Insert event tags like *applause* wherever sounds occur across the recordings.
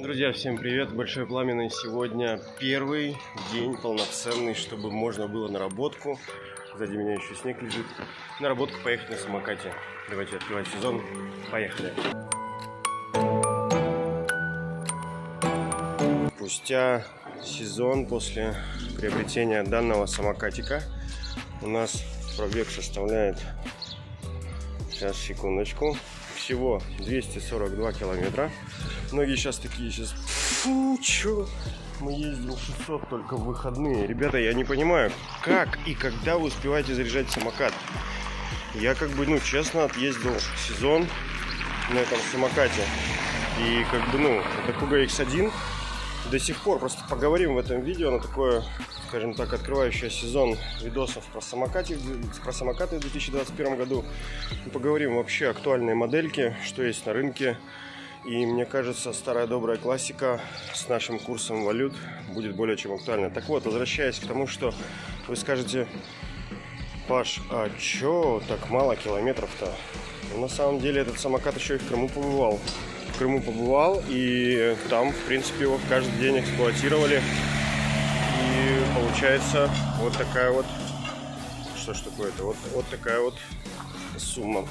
Друзья, всем привет! Большой пламенный сегодня первый день полноценный, чтобы можно было наработку. Сзади меня еще снег лежит. Наработку поехать на самокате. Давайте открывать сезон. Поехали! Спустя сезон после приобретения данного самокатика у нас пробег составляет сейчас секундочку всего 242 километра Многие сейчас такие сейчас, фу, чё? Мы ездим 600 только в выходные. Ребята, я не понимаю, как и когда вы успеваете заряжать самокат. Я как бы, ну, честно, отъездил сезон на этом самокате. И как бы, ну, это Kuga X1 до сих пор, просто поговорим в этом видео на такое, скажем так, открывающее сезон видосов про самокаты, про самокаты в 2021 году. Мы поговорим вообще актуальные модельки, что есть на рынке, и мне кажется, старая добрая классика с нашим курсом валют будет более чем актуальна. Так вот, возвращаясь к тому, что вы скажете, Паш, а чё так мало километров-то? Ну, на самом деле этот самокат еще и в Крыму побывал. В Крыму побывал, и там, в принципе, его каждый день эксплуатировали. И получается вот такая вот... Что ж такое-то? Вот, вот такая вот сумма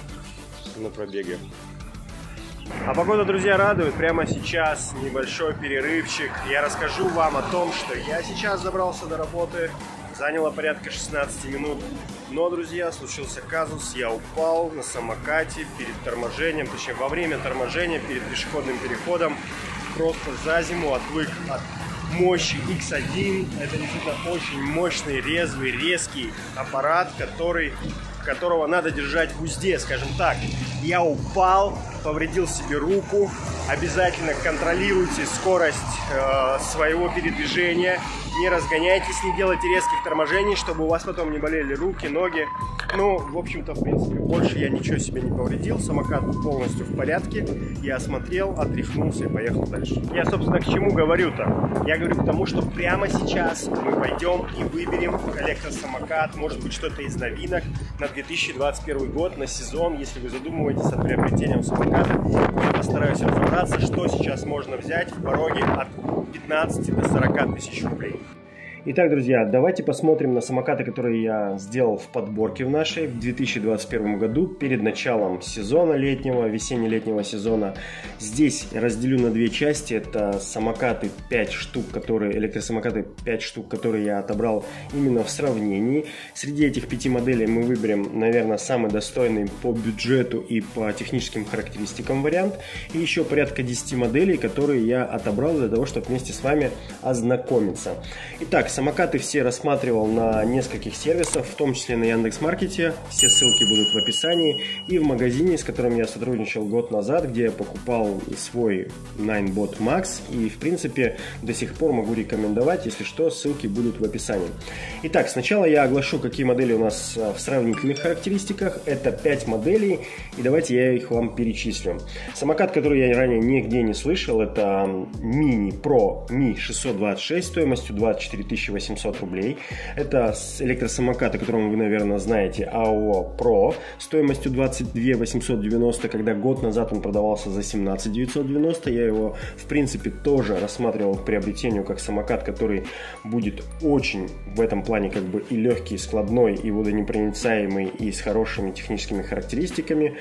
на пробеге. А погода, друзья, радует. Прямо сейчас небольшой перерывчик. Я расскажу вам о том, что я сейчас забрался до работы. Заняло порядка 16 минут. Но, друзья, случился казус. Я упал на самокате перед торможением, точнее, во время торможения, перед пешеходным переходом. Просто за зиму отвык от мощи X1. Это действительно очень мощный, резвый, резкий аппарат, который, которого надо держать в узде, скажем так. Я упал, повредил себе руку. Обязательно контролируйте скорость э, своего передвижения. Не разгоняйтесь, не делайте резких торможений, чтобы у вас потом не болели руки, ноги. Ну, в общем-то, в принципе, больше я ничего себе не повредил. Самокат полностью в порядке. Я осмотрел, отряхнулся и поехал дальше. Я, собственно, к чему говорю-то? Я говорю к тому, что прямо сейчас мы пойдем и выберем электросамокат, может быть, что-то из новинок на 2021 год, на сезон, если вы задумываетесь о Я постараюсь разобраться, что сейчас можно взять в пороге от 15 до 40 тысяч рублей. Итак, друзья, давайте посмотрим на самокаты, которые я сделал в подборке в нашей в 2021 году перед началом сезона летнего, весенне-летнего сезона. Здесь разделю на две части. Это самокаты 5 штук, которые, электросамокаты 5 штук, которые я отобрал именно в сравнении. Среди этих пяти моделей мы выберем, наверное, самый достойный по бюджету и по техническим характеристикам вариант. И еще порядка 10 моделей, которые я отобрал для того, чтобы вместе с вами ознакомиться. Итак, Самокаты все рассматривал на нескольких сервисах, в том числе на Яндекс.Маркете. Все ссылки будут в описании. И в магазине, с которым я сотрудничал год назад, где я покупал свой Ninebot Max. И, в принципе, до сих пор могу рекомендовать. Если что, ссылки будут в описании. Итак, сначала я оглашу, какие модели у нас а, в сравнительных характеристиках. Это 5 моделей. И давайте я их вам перечислю. Самокат, который я ранее нигде не слышал, это Mini Pro Mi 626 стоимостью 24 тысячи 1800 рублей. Это электросамокат, о котором вы, наверное, знаете, AO Pro, стоимостью 22 890, когда год назад он продавался за 17 990. Я его, в принципе, тоже рассматривал к приобретению как самокат, который будет очень в этом плане как бы и легкий, и складной, и водонепроницаемый, и с хорошими техническими характеристиками.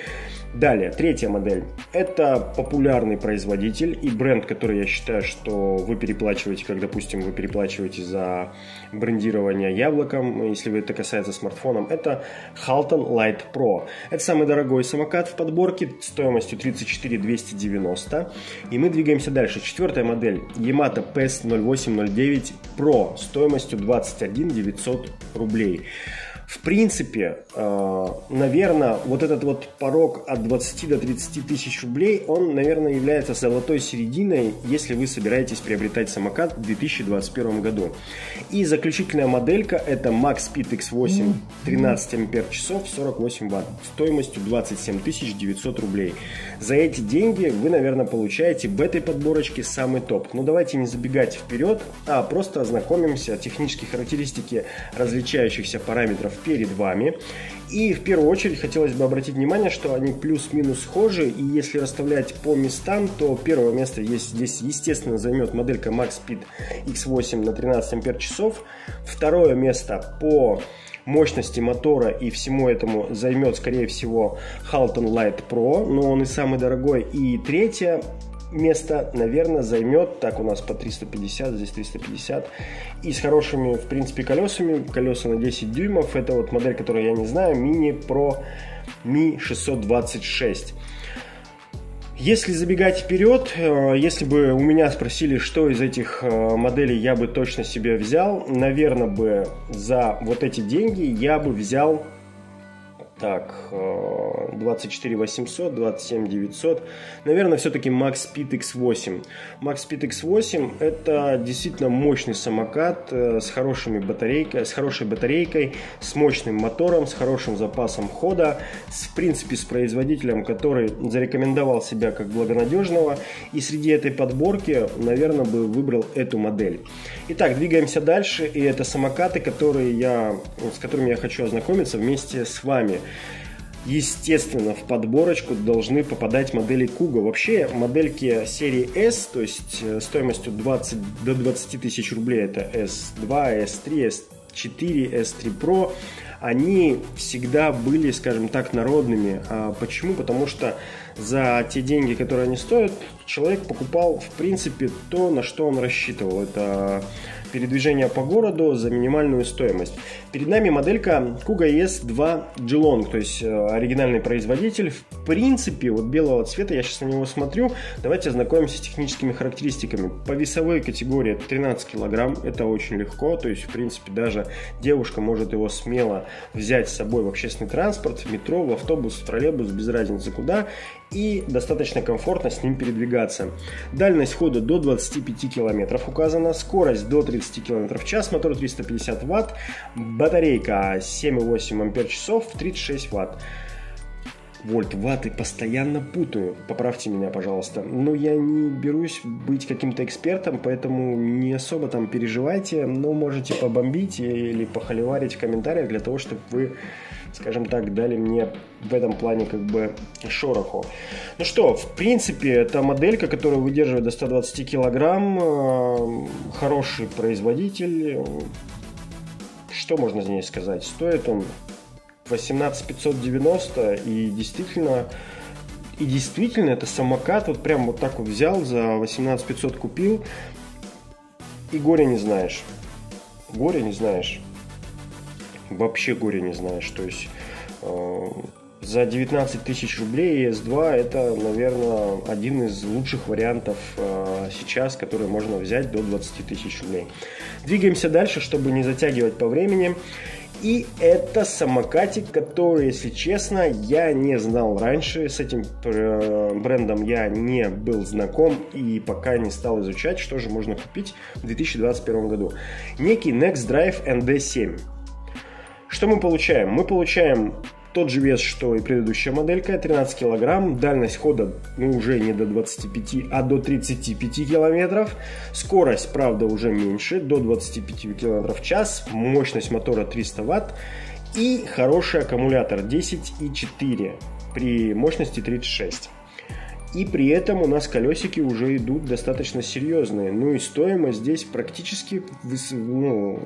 Далее, третья модель. Это популярный производитель и бренд, который я считаю, что вы переплачиваете, как, допустим, вы переплачиваете за брендирование яблоком, если это касается смартфоном, это Halton Light Pro. Это самый дорогой самокат в подборке стоимостью 34 290. И мы двигаемся дальше. Четвертая модель Yamato PS0809 Pro стоимостью 21 900 рублей. В принципе, э, наверное, вот этот вот порог от 20 до 30 тысяч рублей, он, наверное, является золотой серединой, если вы собираетесь приобретать самокат в 2021 году. И заключительная моделька это Max Speed X8 13 ампер часов 48 ватт стоимостью 27 900 рублей. За эти деньги вы, наверное, получаете в этой подборочке самый топ. Но давайте не забегать вперед, а просто ознакомимся технические характеристики различающихся параметров перед вами. И в первую очередь хотелось бы обратить внимание, что они плюс-минус схожи, и если расставлять по местам, то первое место здесь, естественно, займет моделька Max Speed X8 на 13 ампер часов. Второе место по мощности мотора и всему этому займет, скорее всего, Halton Light Pro, но он и самый дорогой. И третье место, наверное, займет, так у нас по 350, здесь 350, и с хорошими, в принципе, колесами, колеса на 10 дюймов, это вот модель, которую я не знаю, Mini Pro Mi 626. Если забегать вперед, э, если бы у меня спросили, что из этих э, моделей я бы точно себе взял, наверное бы за вот эти деньги я бы взял так, 24 800, 27 900. Наверное, все-таки Max Speed X8. Max Speed X8 это действительно мощный самокат э, с, хорошими батарейкой, с хорошей батарейкой, с мощным мотором, с хорошим запасом хода, с, в принципе, с производителем, который зарекомендовал себя как благонадежного. И среди этой подборки, наверное, бы выбрал эту модель. Итак, двигаемся дальше. И это самокаты, которые я, с которыми я хочу ознакомиться вместе с вами. Естественно, в подборочку должны попадать модели Куга. Вообще, модельки серии S, то есть э, стоимостью 20, до 20 тысяч рублей, это S2, S3, S4, S3 Pro, они всегда были, скажем так, народными. А почему? Потому что за те деньги, которые они стоят, человек покупал, в принципе, то, на что он рассчитывал. Это передвижение по городу за минимальную стоимость. Перед нами моделька Kuga ES2 Geelong, то есть э, оригинальный производитель. В принципе, вот белого цвета, я сейчас на него смотрю. Давайте ознакомимся с техническими характеристиками. По весовой категории 13 килограмм, это очень легко, то есть, в принципе, даже девушка может его смело взять с собой в общественный транспорт, в метро, в автобус, в троллейбус, без разницы куда, и достаточно комфортно с ним передвигаться. Дальность хода до 25 км указана, скорость до 30 км в час, мотор 350 Вт, батарейка 7,8 ампер часов, 36 Вт вольт, ватты постоянно путаю. Поправьте меня, пожалуйста. Но я не берусь быть каким-то экспертом, поэтому не особо там переживайте, но можете побомбить или похоливарить в комментариях для того, чтобы вы скажем так, дали мне в этом плане как бы шороху. Ну что, в принципе, это моделька, которая выдерживает до 120 килограмм, э, хороший производитель. Что можно здесь сказать? Стоит он 18 590 и действительно и действительно это самокат вот прям вот так вот взял за 18 500 купил и горе не знаешь горе не знаешь вообще горе не знаешь. То есть э, за 19 тысяч рублей ES2 это, наверное, один из лучших вариантов э, сейчас, который можно взять до 20 тысяч рублей. Двигаемся дальше, чтобы не затягивать по времени. И это самокатик, который, если честно, я не знал раньше. С этим э, брендом я не был знаком и пока не стал изучать, что же можно купить в 2021 году. Некий Next Drive ND7. Что мы получаем? Мы получаем тот же вес, что и предыдущая моделька, 13 килограмм, дальность хода ну, уже не до 25, а до 35 километров, скорость, правда, уже меньше, до 25 километров в час, мощность мотора 300 ватт. И хороший аккумулятор 10,4 при мощности 36. И при этом у нас колесики уже идут достаточно серьезные. Ну и стоимость здесь практически ну,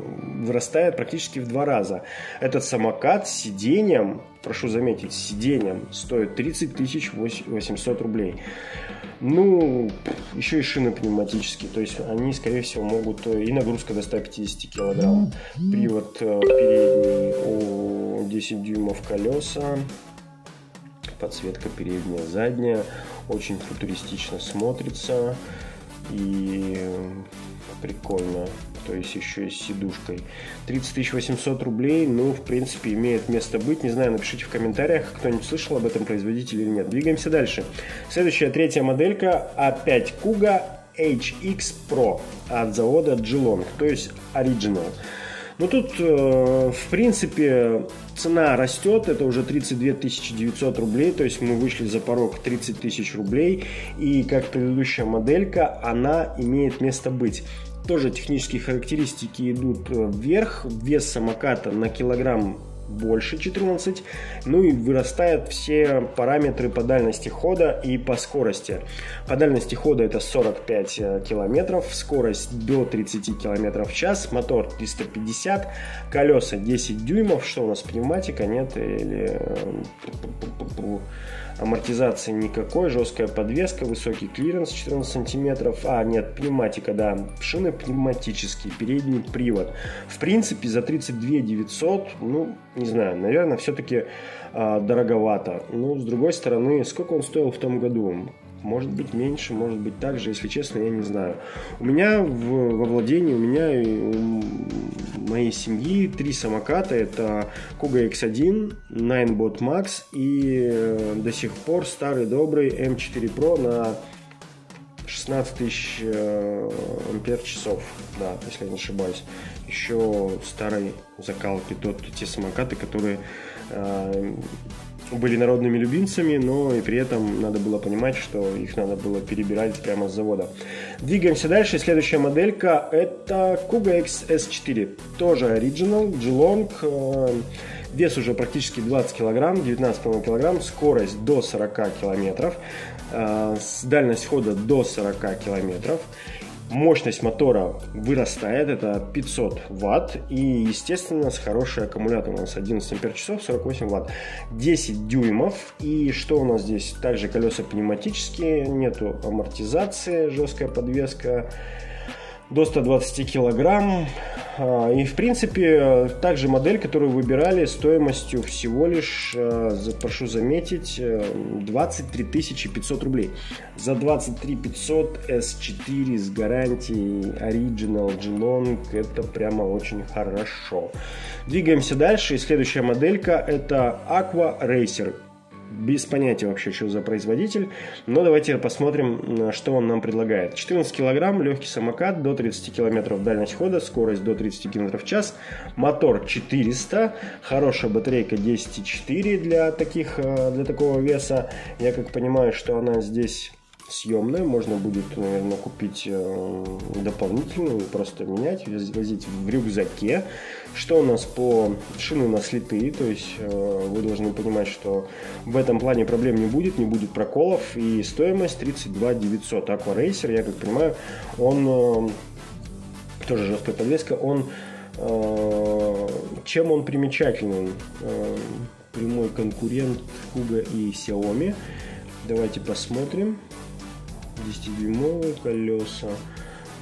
вырастает практически в два раза. Этот самокат с сиденьем, прошу заметить, с сиденьем стоит 30 тысяч 800 рублей. Ну, еще и шины пневматические, то есть они, скорее всего, могут э, и нагрузка до 150 килограмм. Привод э, передний, 10 дюймов колеса, подсветка передняя, задняя, очень футуристично смотрится и прикольно. То есть еще и с сидушкой. 30 800 рублей, ну, в принципе, имеет место быть. Не знаю, напишите в комментариях, кто-нибудь слышал об этом производителе или нет. Двигаемся дальше. Следующая, третья моделька, опять Kuga HX Pro от завода Geelong, то есть Original. Ну тут, э, в принципе, цена растет, это уже 32 900 рублей, то есть мы вышли за порог 30 тысяч рублей, и как предыдущая моделька, она имеет место быть. Тоже технические характеристики идут э, вверх, вес самоката на килограмм больше 14. Ну и вырастают все параметры по дальности хода и по скорости. По дальности хода это 45 э, километров, скорость до 30 километров в час, мотор 350, колеса 10 дюймов, что у нас пневматика, нет, или э, амортизации никакой, жесткая подвеска, высокий клиренс 14 сантиметров, а нет, пневматика, да, шины пневматические, передний привод. В принципе, за 32 900, ну, не знаю, наверное, все-таки а, дороговато. Ну, с другой стороны, сколько он стоил в том году? Может быть меньше, может быть так же, если честно, я не знаю. У меня в, во владении, у меня и у моей семьи три самоката. Это Kuga X1, Ninebot Max и э, до сих пор старый добрый M4 Pro на 16 тысяч э, ампер часов, да, если я не ошибаюсь. Еще старой закалки, тот, те самокаты, которые э, были народными любимцами, но и при этом надо было понимать, что их надо было перебирать прямо с завода. Двигаемся дальше. Следующая моделька это Kuga X S4. Тоже Original, Geelong. Э, вес уже практически 20 килограмм, 19,5 килограмм. Скорость до 40 километров. Э, дальность хода до 40 километров. Мощность мотора вырастает, это 500 ватт. И, естественно, с хорошей аккумулятором. У нас 11 ампер часов, 48 ватт. 10 дюймов. И что у нас здесь? Также колеса пневматические, нету амортизации, жесткая подвеска до 120 килограмм. А, и, в принципе, также модель, которую выбирали стоимостью всего лишь, а, прошу заметить, 23 э, 500 рублей. За 23 500 S4 с гарантией Original Geelong это прямо очень хорошо. Двигаемся дальше. И следующая моделька это Aqua Racer без понятия вообще, что за производитель. Но давайте посмотрим, что он нам предлагает. 14 килограмм, легкий самокат, до 30 километров дальность хода, скорость до 30 километров в час, мотор 400, хорошая батарейка 10,4 для, таких, э, для такого веса. Я как понимаю, что она здесь съемная, можно будет, наверное, купить э, дополнительную, просто менять, возить в рюкзаке. Что у нас по шины у нас литые, то есть э, вы должны понимать, что в этом плане проблем не будет, не будет проколов, и стоимость 32 900. Aqua Racer, я как понимаю, он э, тоже жесткая подвеска, он чем он примечателен? Прямой конкурент Kuga и Xiaomi. Давайте посмотрим. 10-дюймовые колеса.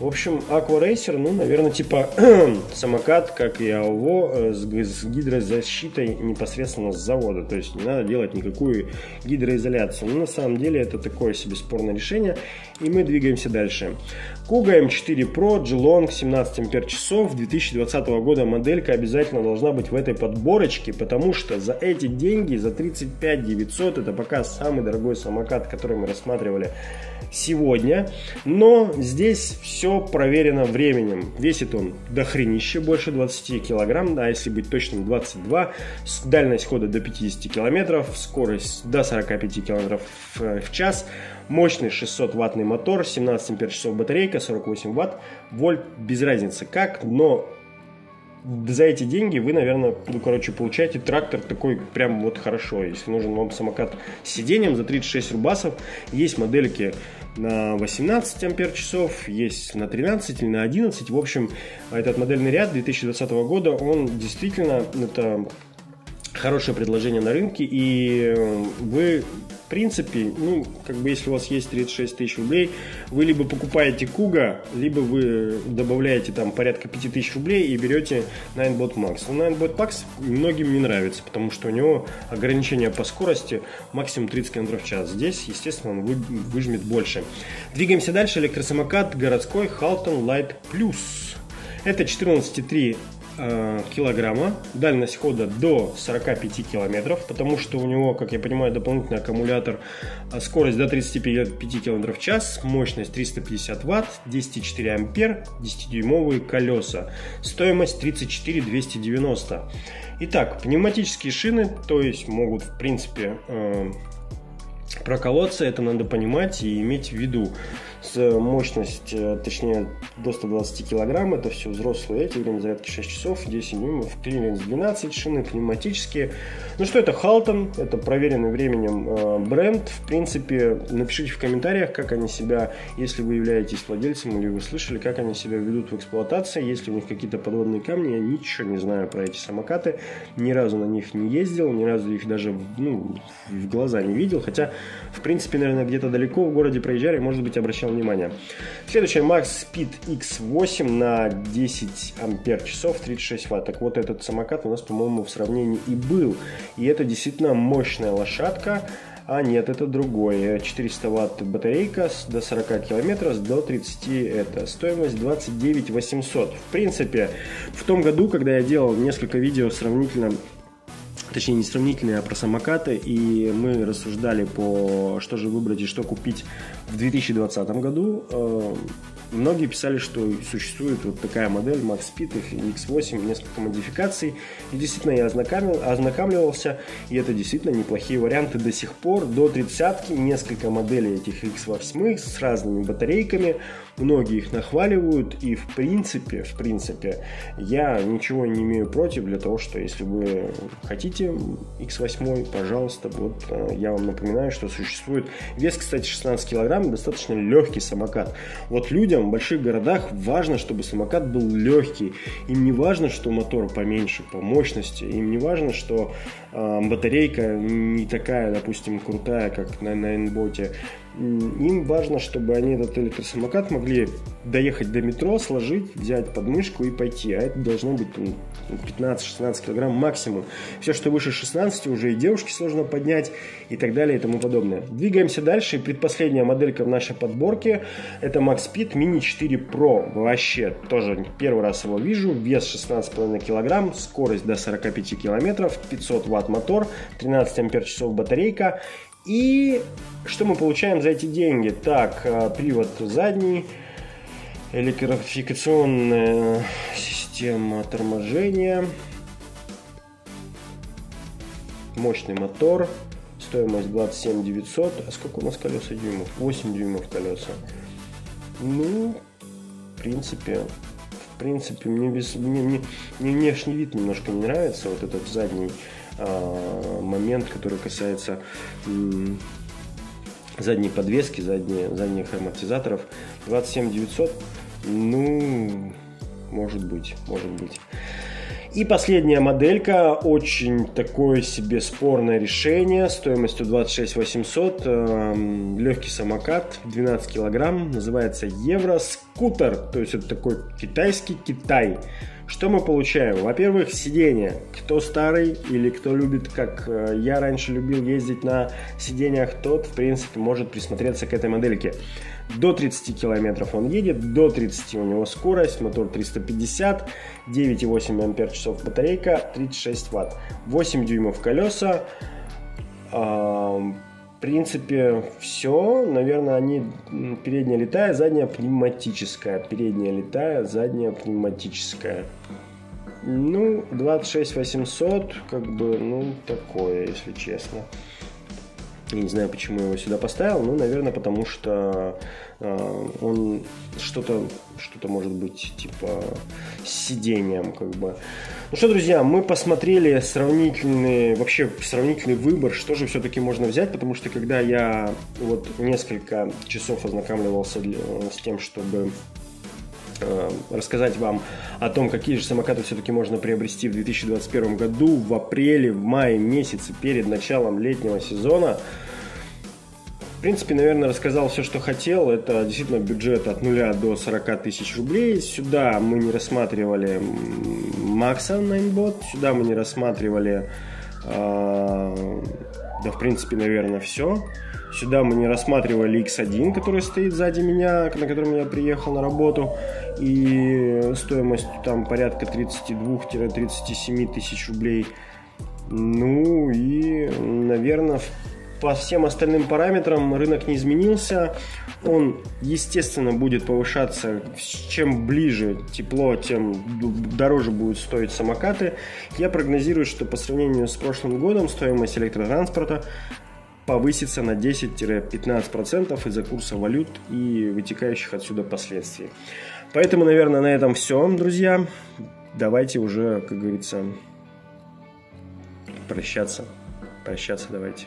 В общем, Racer, ну, наверное, типа *clears throat* самокат, как и АОВО, э, с, с гидрозащитой непосредственно с завода. То есть не надо делать никакую гидроизоляцию. Но на самом деле это такое себе спорное решение. И мы двигаемся дальше. Kuga M4 Pro Geelong 17 ампер часов 2020 года моделька обязательно должна быть в этой подборочке, потому что за эти деньги, за 35 900, это пока самый дорогой самокат, который мы рассматривали сегодня. Но здесь все проверено временем. Весит он до хренища, больше 20 килограмм, а если быть точным 22. Дальность хода до 50 километров, скорость до 45 километров в час. Мощный 600 ваттный мотор, 17 ампер часов батарейка, 48 ватт, вольт, без разницы как, но за эти деньги вы, наверное, ну, короче, получаете трактор такой прям вот хорошо. Если нужен вам самокат с сиденьем за 36 рубасов, есть модельки на 18 ампер часов, есть на 13 или на 11. В общем, этот модельный ряд 2020 года, он действительно, это хорошее предложение на рынке, и вы принципе, ну, как бы если у вас есть 36 тысяч рублей, вы либо покупаете Куга, либо вы добавляете там порядка 5 тысяч рублей и берете Ninebot Max. Но Ninebot Max многим не нравится, потому что у него ограничение по скорости максимум 30 км в час. Здесь, естественно, он выжмет больше. Двигаемся дальше. Электросамокат городской Halton Light Plus. Это 14,3 Э, килограмма, дальность хода до 45 километров, потому что у него, как я понимаю, дополнительный аккумулятор, э, скорость до 35 километров в час, мощность 350 ватт, 10,4 ампер, 10-дюймовые колеса, стоимость 34 290. Итак, пневматические шины, то есть могут в принципе э, проколоться, это надо понимать и иметь в виду. Мощность, э, точнее, до 120 килограмм. Это все взрослые эти, время зарядки 6 часов, 10 дюймов, клиренс 12, шины пневматические. Ну что, это Halten, это проверенный временем э, бренд. В принципе, напишите в комментариях, как они себя, если вы являетесь владельцем или вы слышали, как они себя ведут в эксплуатации, если у них какие-то подводные камни. Я ничего не знаю про эти самокаты, ни разу на них не ездил, ни разу их даже ну, в глаза не видел, хотя, в принципе, наверное, где-то далеко в городе проезжали, может быть, обращал внимание. Следующая Max Speed X8 на 10 ампер часов, 36 ватт. Так вот, этот самокат у нас, по-моему, в сравнении и был. И это действительно мощная лошадка. А нет, это другое. 400 ватт батарейка до 40 километров, до 30 это. Стоимость 29 800. В принципе, в том году, когда я делал несколько видео сравнительно точнее не сравнительные, а про самокаты, и мы рассуждали по что же выбрать и что купить в 2020 году. Э, многие писали, что существует вот такая модель Max Speed X8, несколько модификаций. И действительно я ознакомил, ознакомливался, и это действительно неплохие варианты до сих пор. До 30 несколько моделей этих X8 с разными батарейками. Многие их нахваливают, и в принципе, в принципе, я ничего не имею против для того, что если вы хотите X8, пожалуйста, вот э, я вам напоминаю, что существует вес, кстати, 16 килограмм, достаточно легкий самокат. Вот людям в больших городах важно, чтобы самокат был легкий. Им не важно, что мотор поменьше по мощности, им не важно, что э, батарейка не такая, допустим, крутая, как на, на N-боте им важно, чтобы они этот электросамокат могли доехать до метро, сложить, взять подмышку и пойти. А это должно быть 15-16 килограмм максимум. Все, что выше 16, уже и девушке сложно поднять и так далее и тому подобное. Двигаемся дальше. Предпоследняя моделька в нашей подборке это Max Speed Mini 4 Pro. Вообще, тоже первый раз его вижу. Вес 16,5 килограмм, скорость до 45 километров, 500 ватт мотор, 13 ампер часов батарейка и что мы получаем за эти деньги? Так, а, привод задний, электрификационная система торможения, мощный мотор, стоимость 27 900. А сколько у нас колеса дюймов? 8 дюймов колеса. Ну, в принципе, в принципе, мне, без, мне, мне, мне внешний вид немножко не нравится, вот этот задний момент, который касается задней подвески, задние, задних амортизаторов. 27 900, ну, может быть, может быть. И последняя моделька, очень такое себе спорное решение, стоимостью 26 800, э, легкий самокат, 12 килограмм, называется Евроскутер, то есть это такой китайский Китай. Что мы получаем? Во-первых, сиденье. Кто старый или кто любит, как э, я раньше любил ездить на сиденьях, тот, в принципе, может присмотреться к этой модельке. До 30 километров он едет, до 30 у него скорость, мотор 350, 9,8 ампер часов батарейка, 36 ватт, 8 дюймов колеса, в принципе, все. Наверное, они передняя летая, задняя пневматическая. Передняя летая, задняя пневматическая. Ну, 26 800, как бы, ну, такое, если честно. Не знаю, почему я его сюда поставил, ну, наверное, потому что э, он что-то, что-то может быть типа сидением, как бы. Ну что, друзья, мы посмотрели сравнительный, вообще сравнительный выбор, что же все-таки можно взять, потому что когда я вот несколько часов ознакомливался для, с тем, чтобы э, рассказать вам о том, какие же самокаты все-таки можно приобрести в 2021 году, в апреле, в мае месяце, перед началом летнего сезона. В принципе, наверное, рассказал все, что хотел. Это действительно бюджет от 0 до 40 тысяч рублей. Сюда мы не рассматривали Макса Найнбот, сюда мы не рассматривали, э, да, в принципе, наверное, все. Сюда мы не рассматривали X1, который стоит сзади меня, на котором я приехал на работу. И стоимость там порядка 32-37 тысяч рублей. Ну и, наверное, по всем остальным параметрам рынок не изменился. Он, естественно, будет повышаться. Чем ближе тепло, тем дороже будут стоить самокаты. Я прогнозирую, что по сравнению с прошлым годом стоимость электротранспорта повыситься на 10-15% из-за курса валют и вытекающих отсюда последствий. Поэтому, наверное, на этом все, друзья. Давайте уже, как говорится, прощаться. Прощаться давайте.